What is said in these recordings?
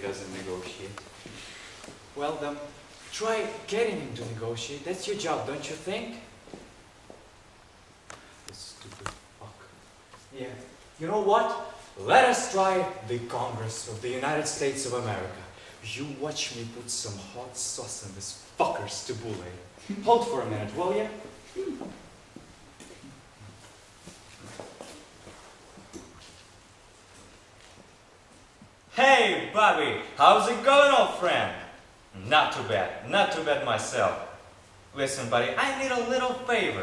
doesn't negotiate. Well, then, try getting him to negotiate. That's your job, don't you think? This stupid fuck. Yeah. You know what? Let us try the Congress of the United States of America. You watch me put some hot sauce on this fuckers to bully. Hold for a minute, will you? Hey, Bobby, how's it going, old friend? Not too bad, not too bad myself. Listen, buddy, I need a little favor.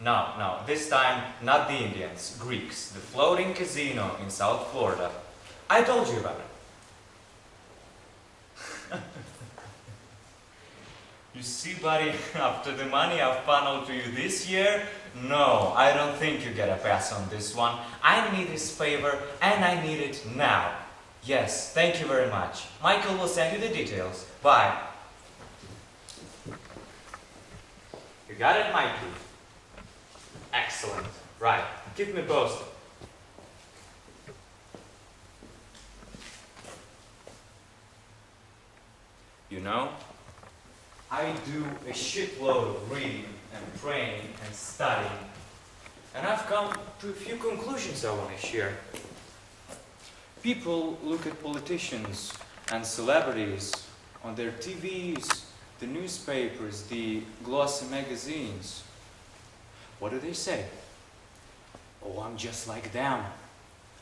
No, no, this time not the Indians, Greeks, the floating casino in South Florida. I told you about it. you see, buddy, after the money I've funneled to you this year, no, I don't think you get a pass on this one. I need this favor, and I need it now. Yes, thank you very much. Michael will send you the details. Bye. You got it, Mikey? Excellent. Right. Keep me posted. You know, I do a shitload of reading and praying and studying, and I've come to a few conclusions I want to share. People look at politicians and celebrities on their TVs, the newspapers, the glossy magazines. What do they say? Oh, I'm just like them.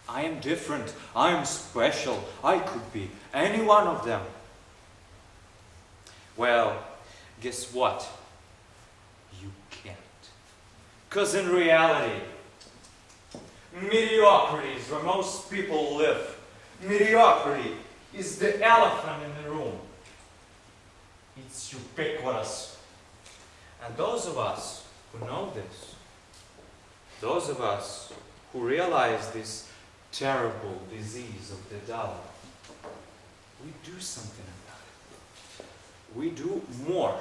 I am different. I am special. I could be any one of them. Well, guess what? You can't. Because in reality, mediocrity is where most people live. Mediocrity is the elephant in the room. It's ubiquitous. And those of us who know this, those of us who realize this terrible disease of the dollar, we do something about it. We do more,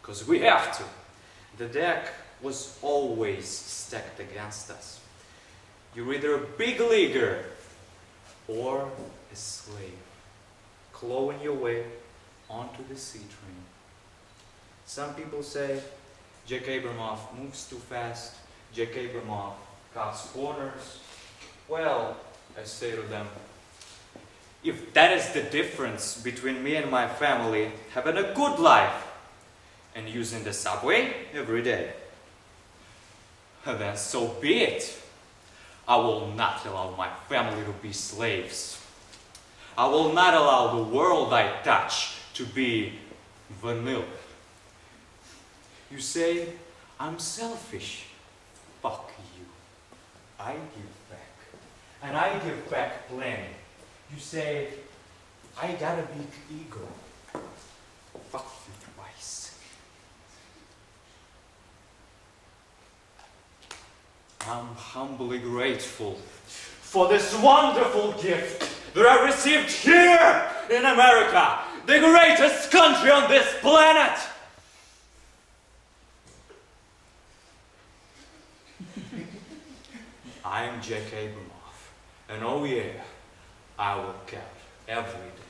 because we have to. The deck was always stacked against us. You're either a big leaguer or a slave, clawing your way onto the sea train. Some people say Jack Abramoff moves too fast, Jack Abramoff cuts corners. Well, I say to them, if that is the difference between me and my family having a good life and using the subway every day, then so be it. I will not allow my family to be slaves. I will not allow the world I touch to be vanilla. You say, I'm selfish. Fuck you. I give back. And I give back plenty. You say, I got a big ego. Fuck you I'm humbly grateful for this wonderful gift that I received here in America, the greatest country on this planet. I'm Jack Abramoff, and oh yeah, I will count every day.